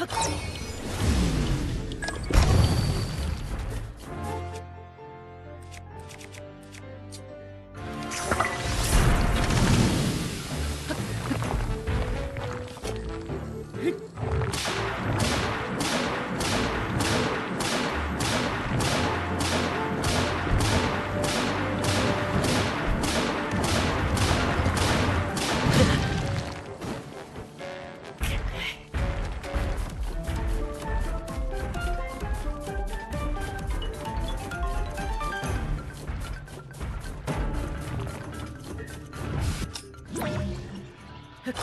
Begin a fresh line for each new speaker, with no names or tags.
Okay.
Hit!